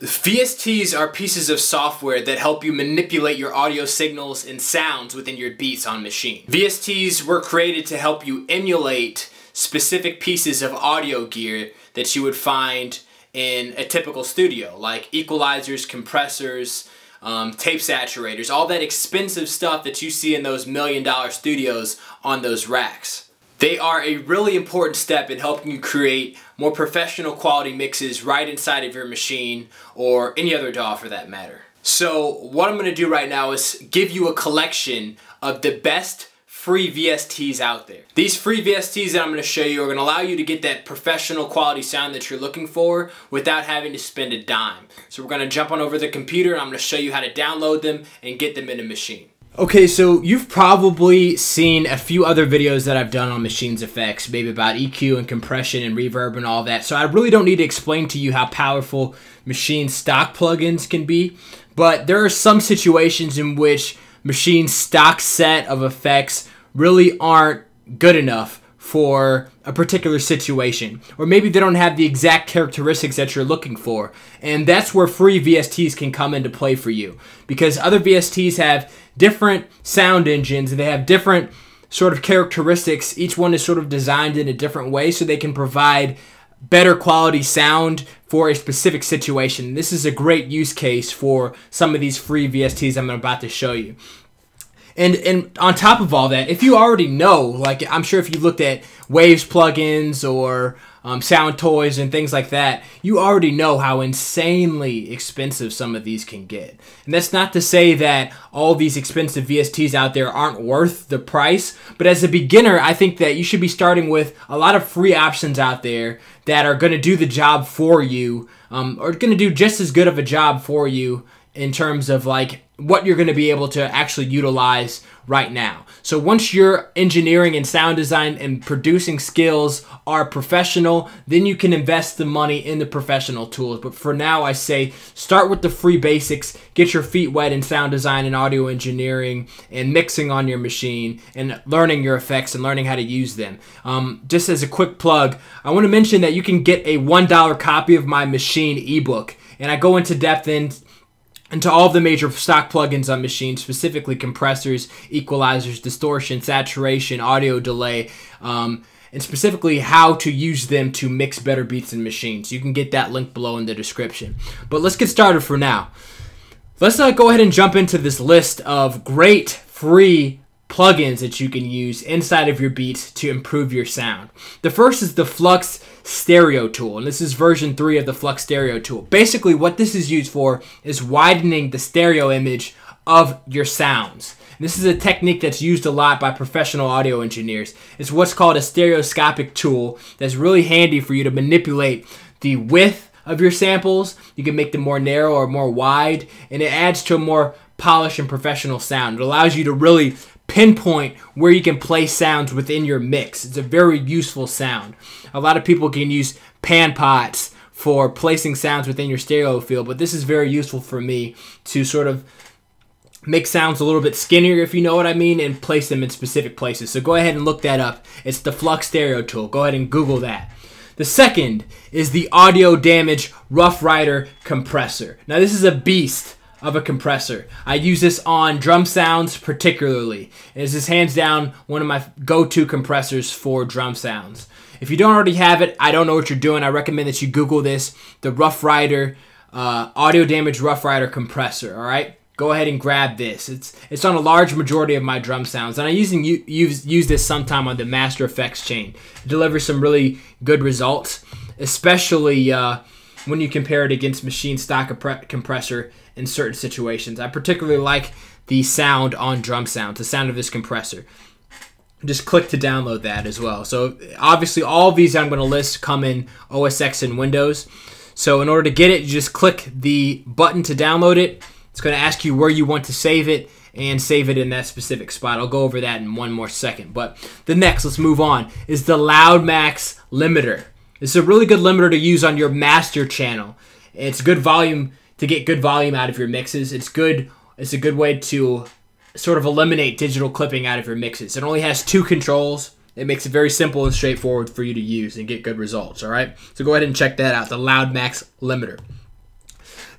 VSTs are pieces of software that help you manipulate your audio signals and sounds within your beats on Maschine. VSTs were created to help you emulate specific pieces of audio gear that you would find in a typical studio, like equalizers, compressors, um, tape saturators, all that expensive stuff that you see in those million dollar studios on those racks. They are a really important step in helping you create more professional quality mixes right inside of your Maschine or any other DAW for that matter. So what I'm going to do right now is give you a collection of the best free VSTs out there. These free VSTs that I'm going to show you are going to allow you to get that professional quality sound that you're looking for without having to spend a dime. So we're going to jump on over the computer and I'm to show you how to download them and get them in a Maschine. Okay, so you've probably seen a few other videos that I've done on Maschine's effects, maybe about EQ and compression and reverb and all that. So I really don't need to explain to you how powerful Maschine stock plugins can be, but there are some situations in which Maschine stock set of effects really aren't good enough for a particular situation. Or maybe they don't have the exact characteristics that you're looking for. And that's where free VSTs can come into play for you. Because other VSTs have different sound engines and they have different sort of characteristics. Each one is sort of designed in a different way so they can provide better quality sound for a specific situation. This is a great use case for some of these free VSTs I'm about to show you. And and on top of all that, if you already know, like I'm sure if you looked at Waves plugins or um, Soundtoys and things like that, you already know how insanely expensive some of these can get. And that's not to say that all these expensive VSTs out there aren't worth the price, but as a beginner, I think that you should be starting with a lot of free options out there that are going to do the job for you, um, or going to do just as good of a job for you in terms of like what you're going to be able to actually utilize right now. So once your engineering and sound design and producing skills are professional, then you can invest the money in the professional tools. But for now, I say start with the free basics, get your feet wet in sound design and audio engineering and mixing on your Maschine and learning your effects and learning how to use them. Um, just as a quick plug, I want to mention that you can get a $1 copy of my Maschine ebook. And I go into depth in and to all of the major stock plugins on machines, specifically compressors, equalizers, distortion, saturation, audio delay, um, and specifically how to use them to mix better beats in machines. You can get that link below in the description. But let's get started for now. Let's uh, go ahead and jump into this list of great free plugins that you can use inside of your beats to improve your sound. The first is the Flux Stereo Tool, and this is version 3 of the Flux Stereo Tool. Basically, what this is used for is widening the stereo image of your sounds. This is a technique that's used a lot by professional audio engineers. It's what's called a stereoscopic tool that's really handy for you to manipulate the width of your samples. You can make them more narrow or more wide, and it adds to a more polished and professional sound. It allows you to really pinpoint where you can place sounds within your mix. It's a very useful sound. A lot of people can use pan pots for placing sounds within your stereo field, but this is very useful for me to sort of make sounds a little bit skinnier, if you know what I mean, and place them in specific places. So go ahead and look that up. It's the Flux Stereo tool. Go ahead and Google that. The second is the Audio Damage Rough Rider compressor. Now this is a beast of a compressor. I use this on drum sounds particularly. This is hands down one of my go-to compressors for drum sounds. If you don't already have it, I don't know what you're doing. I recommend that you Google this, the Rough Rider uh, Audio Damage Rough Rider compressor. All right, go ahead and grab this. It's it's on a large majority of my drum sounds, and I using use use this sometime on the Master Effects chain. It delivers some really good results, especially. Uh, when you compare it against Maschine stock compressor in certain situations. I particularly like the sound on drum sounds, the sound of this compressor. Just click to download that as well. So obviously all these I'm going to list come in OS X and Windows. So in order to get it, you just click the button to download it. It's going to ask you where you want to save it and save it in that specific spot. I'll go over that in one more second. But the next, let's move on, is the Loudmax limiter. Is a really good limiter to use on your master channel. It's good volume to get good volume out of your mixes. It's good. It's a good way to sort of eliminate digital clipping out of your mixes. It only has two controls. It makes it very simple and straightforward for you to use and get good results. All right. So go ahead and check that out. The Loudmax limiter.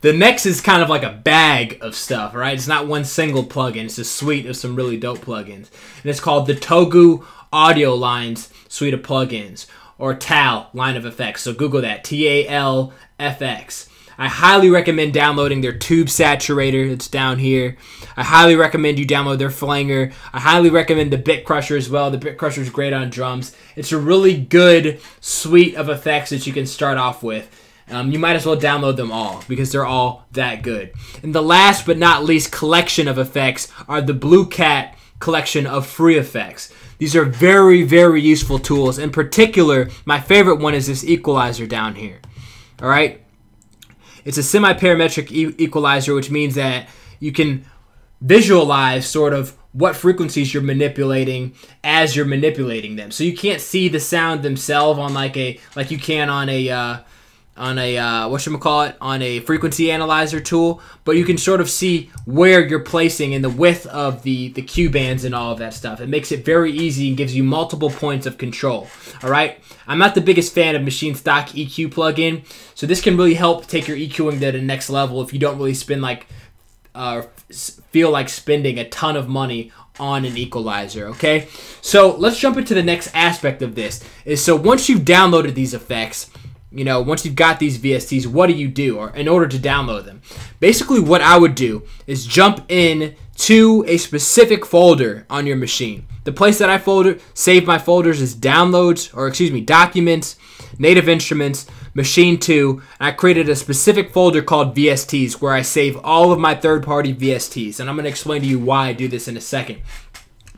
The next is kind of like a bag of stuff, right? It's not one single plugin. It's a suite of some really dope plugins. And it's called the Togu Audio Lines suite of plugins or TAL line of effects. So Google that T A L F X. I highly recommend downloading their tube saturator. It's down here. I highly recommend you download their flanger. I highly recommend the Bit Crusher as well. The Bit Crusher is great on drums. It's a really good suite of effects that you can start off with. Um, you might as well download them all because they're all that good. And the last but not least collection of effects are the Blue Cat collection of free effects. These are very, very useful tools. In particular, my favorite one is this equalizer down here. All right. It's a semi-parametric e equalizer, which means that you can visualize sort of what frequencies you're manipulating as you're manipulating them. So you can't see the sound themselves on like a like you can on a uh, on a uh, what should we call it on a frequency analyzer tool, but you can sort of see where you're placing in the width of the the Q bands and all of that stuff. It makes it very easy and gives you multiple points of control. All right, I'm not the biggest fan of Maschine Stock EQ plugin, so this can really help take your EQing to the next level if you don't really spend like uh, feel like spending a ton of money on an equalizer okay so let's jump into the next aspect of this is so once you've downloaded these effects you know, once you've got these VSTs, what do you do or in order to download them? Basically, what I would do is jump in to a specific folder on your machine. The place that I folder save my folders is downloads or excuse me, documents, native instruments, Maschine 2. And I created a specific folder called VSTs where I save all of my third-party VSTs, and I'm going to explain to you why I do this in a second.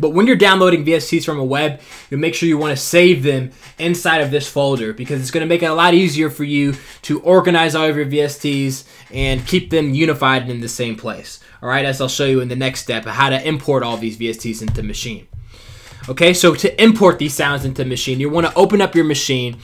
But when you're downloading VSTs from a web, you make sure you want to save them inside of this folder because it's going to make it a lot easier for you to organize all of your VSTs and keep them unified in the same place. All right, as I'll show you in the next step, how to import all these VSTs into Maschine. Okay, so to import these sounds into Maschine, you want to open up your Maschine,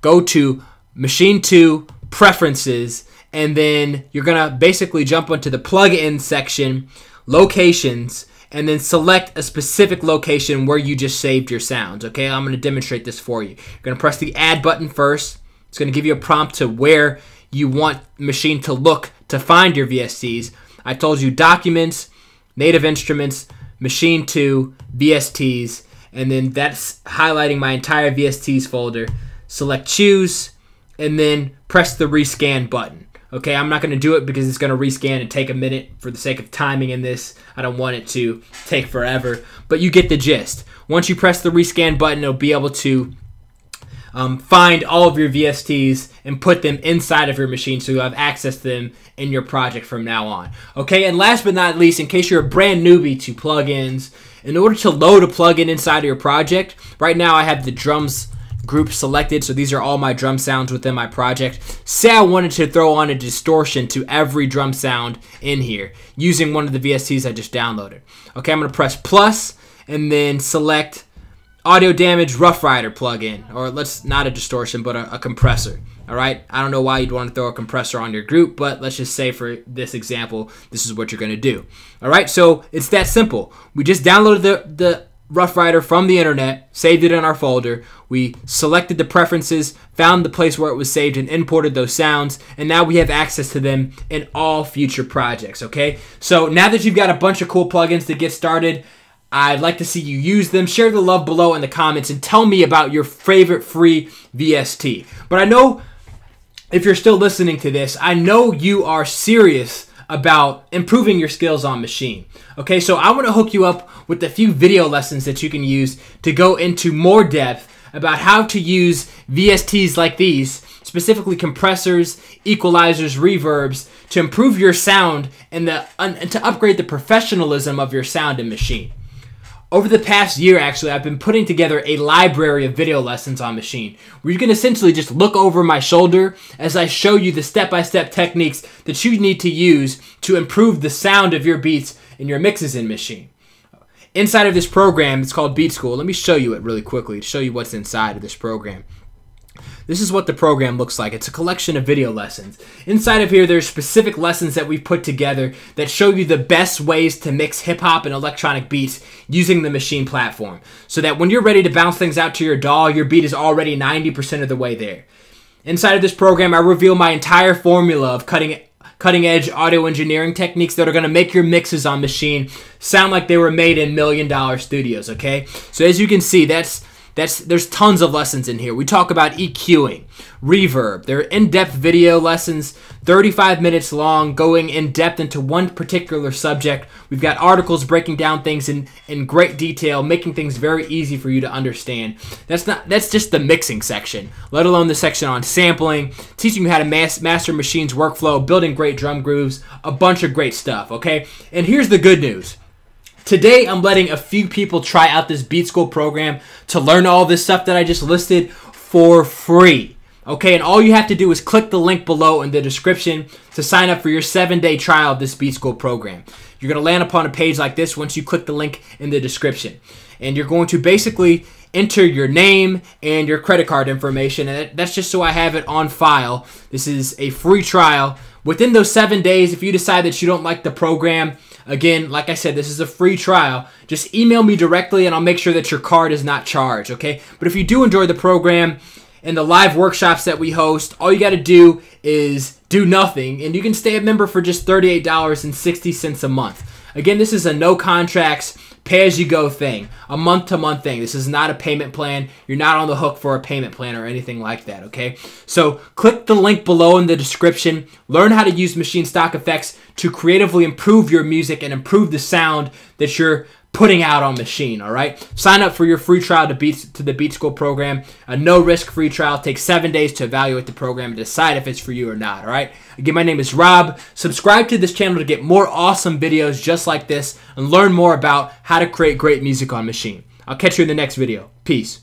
go to Maschine 2, Preferences, and then you're going to basically jump onto the plugin section, Locations, and then select a specific location where you just saved your sounds. Okay, I'm going to demonstrate this for you. You're going to press the add button first. It's going to give you a prompt to where you want Maschine to look to find your VSTs. I told you documents, native instruments, Maschine 2, VSTs, and then that's highlighting my entire VSTs folder. Select choose, and then press the rescan button. Okay, I'm not going to do it because it's going to rescan and take a minute for the sake of timing in this. I don't want it to take forever, but you get the gist. Once you press the rescan button, it'll be able to um, find all of your VSTs and put them inside of your Maschine so you have access to them in your project from now on. Okay, and last but not least, in case you're a brand newbie to plugins, in order to load a plugin inside of your project, right now I have the drums group selected. So these are all my drum sounds within my project. Say I wanted to throw on a distortion to every drum sound in here using one of the VSTs I just downloaded. Okay, I'm to press plus and then select Audio Damage Rough Rider plugin, or let's not a distortion, but a, a compressor. All right, I don't know why you'd want to throw a compressor on your group, but let's just say for this example, this is what you're going to do. All right, so it's that simple. We just downloaded the, the Rough Rider from the internet, saved it in our folder. We selected the preferences, found the place where it was saved, and imported those sounds. And now we have access to them in all future projects, okay? So now that you've got a bunch of cool plugins to get started, I'd like to see you use them. Share the love below in the comments and tell me about your favorite free VST. But I know if you're still listening to this, I know you are serious about improving your skills on Maschine. Okay, so I want to hook you up with a few video lessons that you can use to go into more depth about how to use VSTs like these, specifically compressors, equalizers, reverbs, to improve your sound and, the, and to upgrade the professionalism of your sound and Maschine. Over the past year, actually, I've been putting together a library of video lessons on Maschine, where you can essentially just look over my shoulder as I show you the step-by-step techniques that you need to use to improve the sound of your beats and your mixes in Maschine. Inside of this program, it's called Beat School. Let me show you it really quickly to show you what's inside of this program. This is what the program looks like. It's a collection of video lessons. Inside of here, there's specific lessons that we've put together that show you the best ways to mix hip hop and electronic beats using the Maschine platform. So that when you're ready to bounce things out to your DAW, your beat is already 90% of the way there. Inside of this program, I reveal my entire formula of cutting cutting edge audio engineering techniques that are going to make your mixes on Maschine sound like they were made in million dollar studios, okay? So as you can see, that's that's there's tons of lessons in here. We talk about EQing, reverb. They're in-depth video lessons, 35 minutes long, going in depth into one particular subject. We've got articles breaking down things in, in great detail, making things very easy for you to understand. That's not that's just the mixing section, let alone the section on sampling, teaching you how to mas- master Maschine's workflow, building great drum grooves, a bunch of great stuff, okay? And here's the good news. Today, I'm letting a few people try out this Beat School program to learn all this stuff that I just listed for free. Okay, and all you have to do is click the link below in the description to sign up for your seven day trial of this Beat School program. You're going to land upon a page like this once you click the link in the description. And you're going to basically enter your name and your credit card information. And that's just so I have it on file. This is a free trial. Within those seven days, if you decide that you don't like the program, Again, like I said, this is a free trial. Just email me directly and I'll make sure that your card is not charged, okay? But if you do enjoy the program and the live workshops that we host, all you got to do is do nothing and you can stay a member for just $38.60 a month. Again, this is a no contracts pay as you go thing, a month to month thing. This is not a payment plan. You're not on the hook for a payment plan or anything like that, okay? So click the link below in the description. Learn how to use Maschine stock effects to creatively improve your music and improve the sound that you're putting out on Maschine all right? Sign up for your free trial to beat to the beat school program. A no risk free trial. Takes seven days to evaluate the program and decide if it's for you or not all right? Again my name is rob. Subscribe to this channel to get more awesome videos just like this and learn more about how to create great music on Maschine. I'll catch you in the next video. Peace